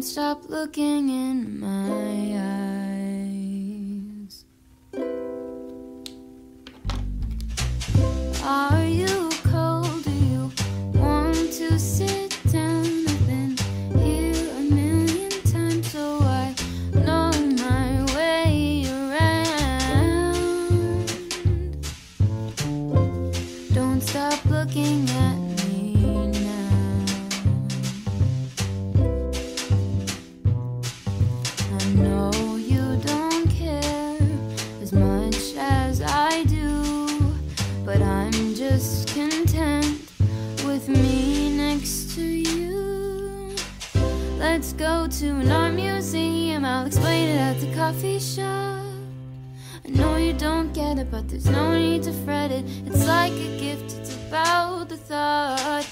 Can't stop looking in my eyes. to an art museum, I'll explain it at the coffee shop. I know you don't get it, but there's no need to fret it. It's like a gift, it's about the thought.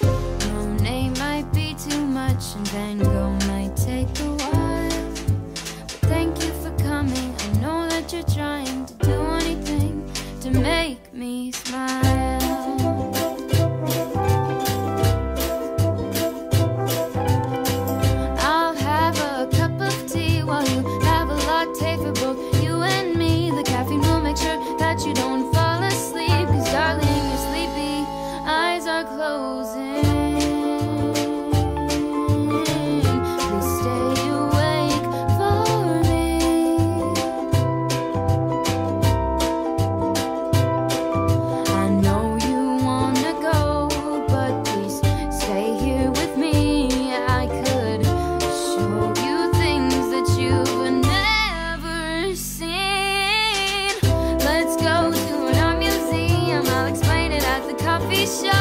Monet might be too much, and Van Gogh might take a while. But thank you for coming, I know that you're trying. show.